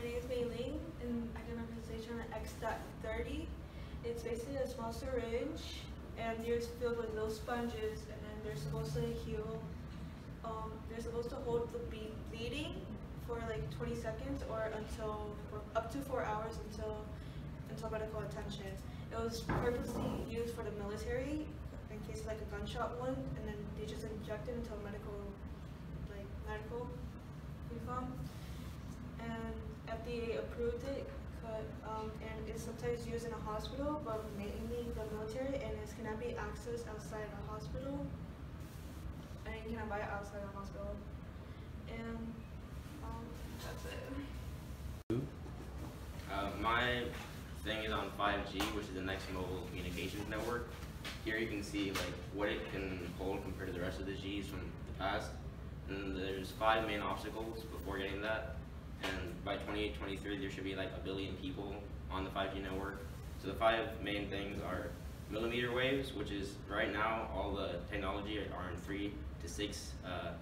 my name is Mei Ling, and I can representation on X.30. It's basically a small syringe, and they're filled with little sponges, and then they're supposed to heal. Um, they're supposed to hold the ble- bleeding for like 20 seconds or until up to four hours until until medical attention. It was purposely used for the military in case like a gunshot wound, and then they just inject it until medical like medical reform. And FDA approved it, um, and it's sometimes used in a hospital, but mainly the military, and it cannot be accessed outside the hospital. And you cannot buy it outside the hospital. And um, that's it. Uh, my thing is on 5G, which is the next mobile communications network. Here you can see like what it can hold compared to the rest of the Gs from the past. And there's five main obstacles before getting that. And by 2023, there should be like a billion people on the 5G network. So the five main things are millimeter waves, which is right now all the technology are in three to six uh,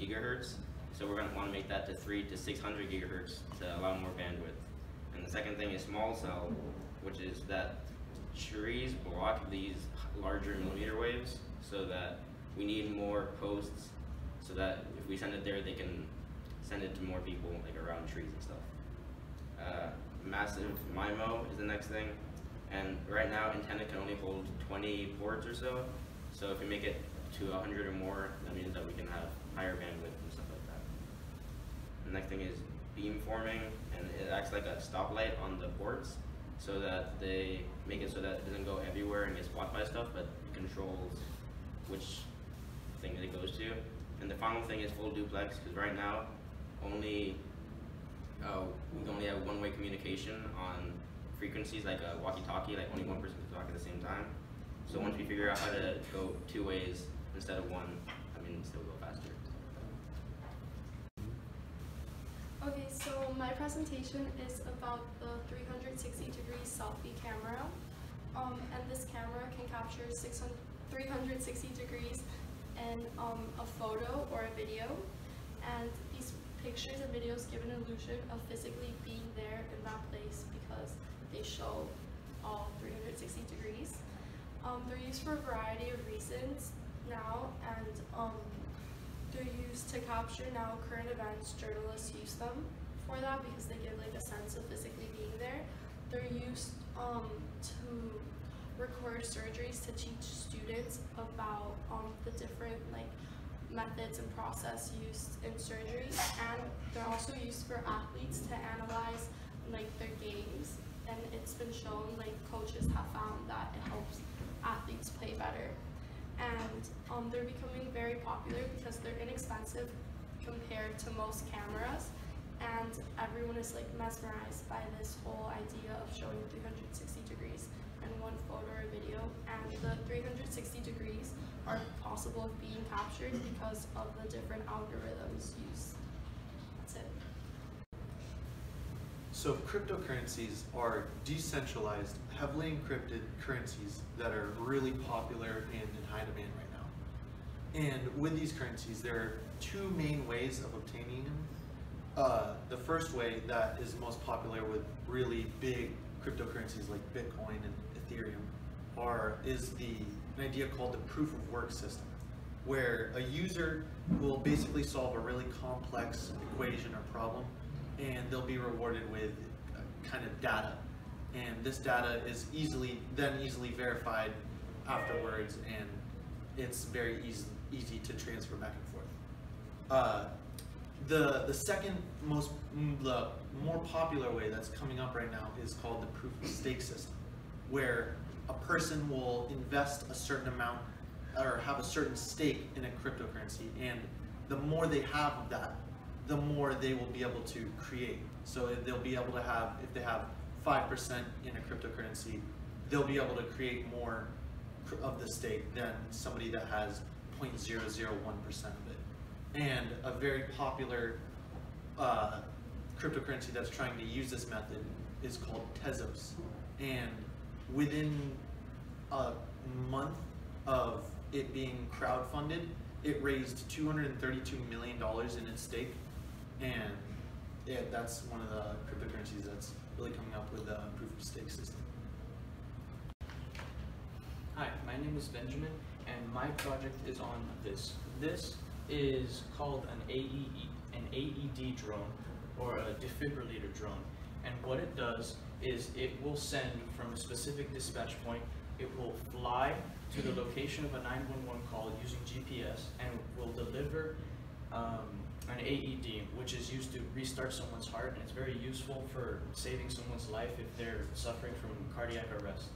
gigahertz. So we're going to want to make that to three to 600 gigahertz to allow more bandwidth. And the second thing is small cell, which is that trees block these larger millimeter waves so that we need more posts so that if we send it there, they can send it to more people like around trees and stuff. Uh, massive MIMO is the next thing. And right now, antenna can only hold 20 ports or so. So if we make it to 100 or more, that means that we can have higher bandwidth and stuff like that. The next thing is beam forming, and it acts like a stoplight on the ports so that they make it so that it doesn't go everywhere and gets blocked by stuff, but controls which thing that it goes to. And the final thing is full duplex, because right now, only uh, we only have one-way communication on frequencies like a walkie-talkie, like only one person can talk at the same time. So once we figure out how to go two ways instead of one, I mean, still go faster. Okay, so my presentation is about the 360 degree selfie camera. Um, and this camera can capture 600, 360 degrees in um, a photo or a video. And pictures and videos give an illusion of physically being there in that place because they show all 360 degrees. Um, they're used for a variety of reasons now, and um, they're used to capture now current events. Journalists use them for that because they give like a sense of physically being there. They're used um, to record surgeries to teach students about um, the different like methods and process used in surgery, and they're also used for athletes to analyze like their games. And it's been shown like coaches have found that it helps athletes play better. And um, they're becoming very popular because they're inexpensive compared to most cameras. And everyone is like mesmerized by this whole idea of showing 360 degrees in one photo or video. And the 360 degrees are possible of being captured because of the different algorithms used. That's it. So cryptocurrencies are decentralized, heavily encrypted currencies that are really popular and in high demand right now. And with these currencies, there are two main ways of obtaining them. Uh, the first way that is most popular with really big cryptocurrencies like Bitcoin and Ethereum are is the an idea called the proof of work system, where a user will basically solve a really complex equation or problem and they'll be rewarded with kind of data. And this data is easily, then easily verified afterwards, and it's very easy, easy to transfer back and forth. Uh, the, the second most, mm, the more popular way that's coming up right now is called the proof of stake system, where a person will invest a certain amount or have a certain stake in a cryptocurrency, and the more they have of that, the more they will be able to create. So if they'll be able to have, if they have 5% in a cryptocurrency, they'll be able to create more of the stake than somebody that has 0.001% of it. And a very popular uh, cryptocurrency that's trying to use this method is called Tezos. And within a month of it being crowdfunded, it raised $232 million in its stake and yeah, that's one of the cryptocurrencies that's really coming up with a proof of stake system. Hi, my name is Benjamin, and my project is on this. This is called an AED, an AED drone, or a defibrillator drone. And what it does is it will send from a specific dispatch point, it will fly to the location of a 911 call using GPS and will deliver um, an AED, which is used to restart someone's heart, and it's very useful for saving someone's life if they're suffering from cardiac arrest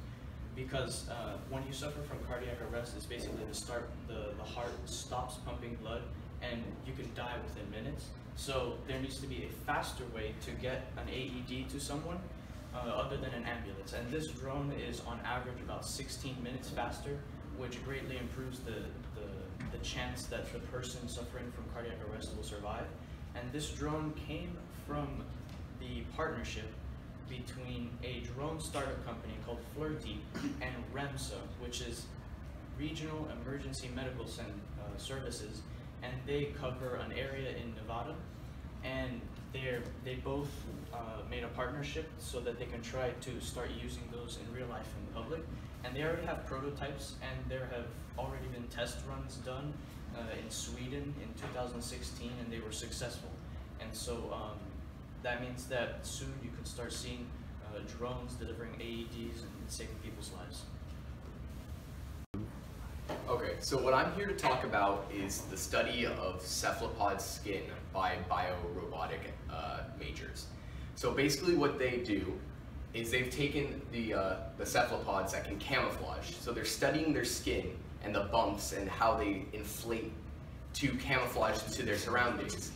because uh, when you suffer from cardiac arrest, it's basically the start, the, the heart stops pumping blood and you can die within minutes. So there needs to be a faster way to get an AED to someone other than an ambulance. And this drone is on average about 16 minutes faster, which greatly improves the, the, the chance that the person suffering from cardiac arrest will survive. And this drone came from the partnership between a drone startup company called Flirtey and REMSA, which is Regional Emergency Medical uh, Services, and they cover an area in Nevada. And they're they both uh, made a partnership so that they can try to start using those in real life in public. And they already have prototypes, and there have already been test runs done uh, in Sweden in 2016, and they were successful. And so um, that means that soon you can start seeing uh, drones delivering AEDs and saving people's lives. Okay, so what I'm here to talk about is the study of cephalopod skin by biorobotic uh, majors. So basically what they do is they've taken the, uh, the cephalopods that can camouflage. So they're studying their skin and the bumps and how they inflate to camouflage into their surroundings.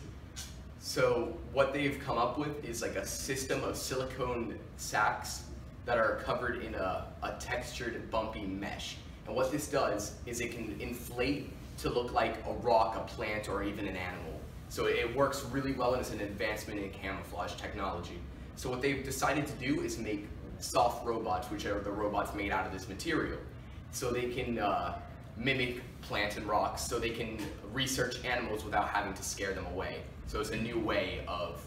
So what they've come up with is like a system of silicone sacs that are covered in a, a textured bumpy mesh. And what this does is it can inflate to look like a rock, a plant, or even an animal. So it works really well and it's an advancement in camouflage technology. So what they've decided to do is make soft robots, which are the robots made out of this material. So they can uh, mimic plants and rocks, so they can research animals without having to scare them away. So it's a new way of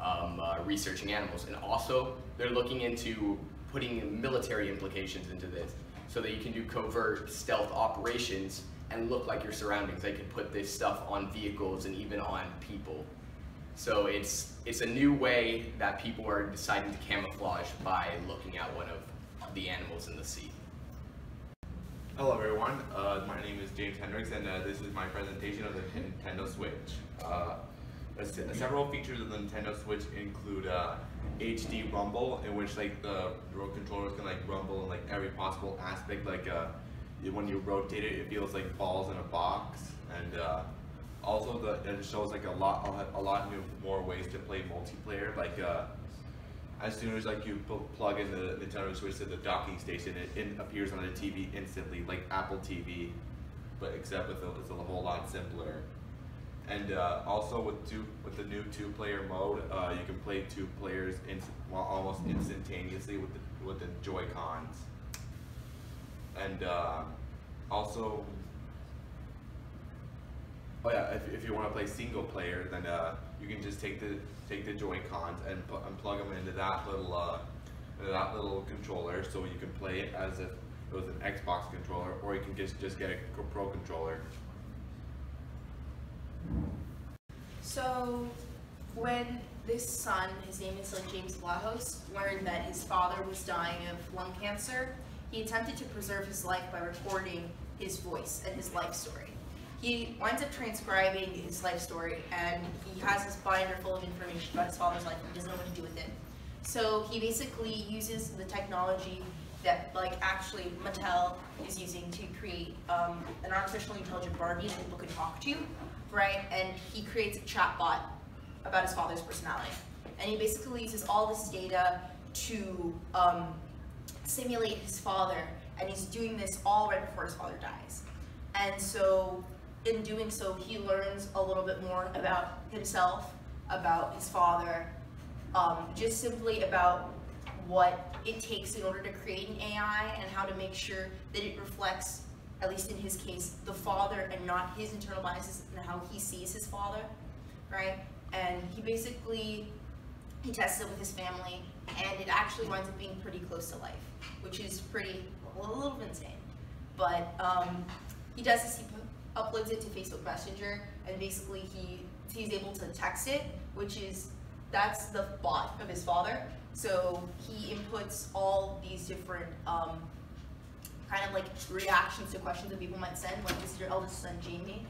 um, uh, researching animals. And also, they're looking into putting military implications into this so that you can do covert stealth operations and look like your surroundings. They can put this stuff on vehicles and even on people. So it's, it's a new way that people are deciding to camouflage by looking at one of the animals in the sea. Hello everyone, uh, my name is James Hendricks and uh, this is my presentation of the Nintendo Switch. Uh, several features of the Nintendo Switch include HD uh, rumble in which like the remote controllers can like rumble in like every possible aspect like uh, when you rotate it it feels like balls in a box. And uh, also the, it shows like a lot a lot new, more ways to play multiplayer. Like as soon as like you plug in the Nintendo Switch to the docking station, it, it appears on the TV instantly, like Apple TV, but except with it's a whole lot simpler. And uh, also with two with the new two-player mode, uh, you can play two players in, well, almost instantaneously with the with the Joy Cons. And uh, also, oh yeah, if, if you want to play single player, then uh, you can just take the take the Joy Cons and, and plug them into that little uh, into that little controller, so you can play it as if it was an Xbox controller, or you can just just get a Pro controller. So, when this son, his name is like James Vlahos, learned that his father was dying of lung cancer, he attempted to preserve his life by recording his voice and his life story. He winds up transcribing his life story and he has this binder full of information about his father's life and he doesn't know what to do with it. So he basically uses the technology that like actually Mattel is using to create um, an artificially intelligent Barbie that people can talk to, right? And he creates a chatbot about his father's personality. And he basically uses all this data to um, simulate his father, and he's doing this all right before his father dies. And so in doing so, he learns a little bit more about himself, about his father, um, just simply about what it takes in order to create an AI and how to make sure that it reflects, at least in his case, the father and not his internal biases and how he sees his father, right? And he basically he tests it with his family, and it actually winds up being pretty close to life, which is pretty, well, a little bit insane. But um, he does this, he uploads it to Facebook Messenger, and basically he he's able to text it, which is that's the bot of his father. So he inputs all these different um, kind of like reactions to questions that people might send. Like, this is your eldest son, Jamie.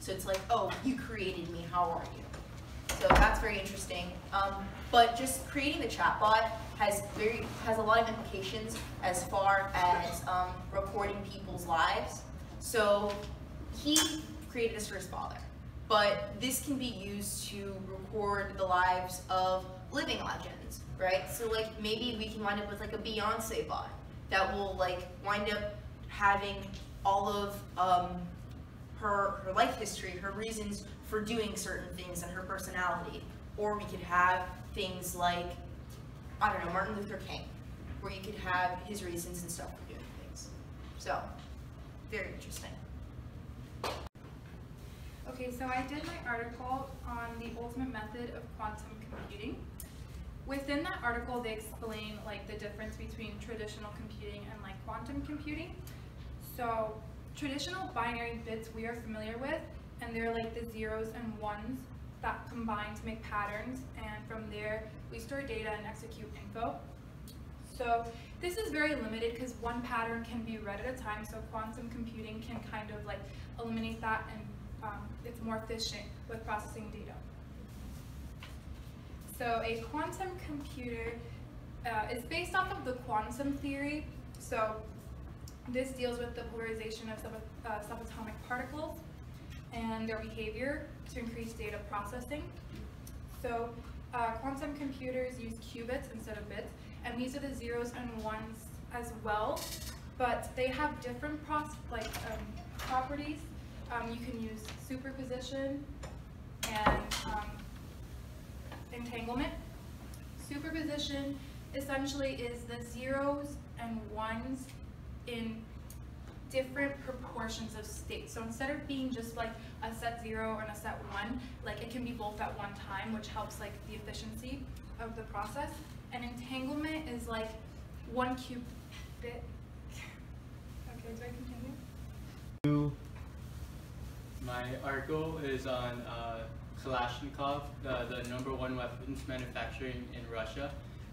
So it's like, oh, you created me. How are you? So that's very interesting. Um, but just creating the chatbot has very has a lot of implications as far as um, recording people's lives. So he created this for his father, but this can be used to record the lives of living legends, right? So like maybe we can wind up with like a Beyonce bot that will like wind up having all of um, her her life history, her reasons for doing certain things, and her personality. Or we could have things like I don't know Martin Luther King, where you could have his reasons and stuff for doing things. So very interesting. Okay, so I did my article on the ultimate method of quantum computing. Within that article, they explain like the difference between traditional computing and like quantum computing. So traditional binary bits we are familiar with, and they're like the zeros and ones that combine to make patterns, and from there we store data and execute info. So this is very limited because one pattern can be read at a time, so quantum computing can kind of like eliminate that and um, it's more efficient with processing data. So a quantum computer uh, is based off of the quantum theory. So this deals with the polarization of sub uh, subatomic particles and their behavior to increase data processing. So uh, quantum computers use qubits instead of bits, and these are the zeros and ones as well, but they have different like um, properties um, you can use superposition and um, entanglement. Superposition essentially is the zeros and ones in different proportions of state. So instead of being just like a set zero and a set one, like it can be both at one time, which helps like the efficiency of the process. And entanglement is like one qubit. Okay, do I continue? My article is on uh, Kalashnikov, the, the number one weapons manufacturing in Russia.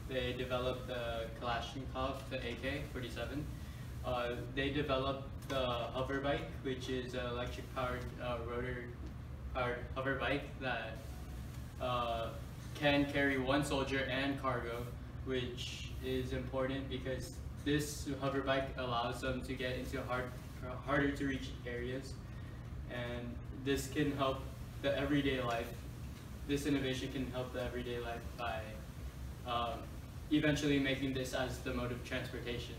They developed the Kalashnikov, the AK-47. Uh, they developed the hover bike, which is an electric powered uh, rotor powered hover bike that uh, can carry one soldier and cargo, which is important because this hover bike allows them to get into hard, harder to reach areas and this can help the everyday life. This innovation can help the everyday life by um, eventually making this as the mode of transportation.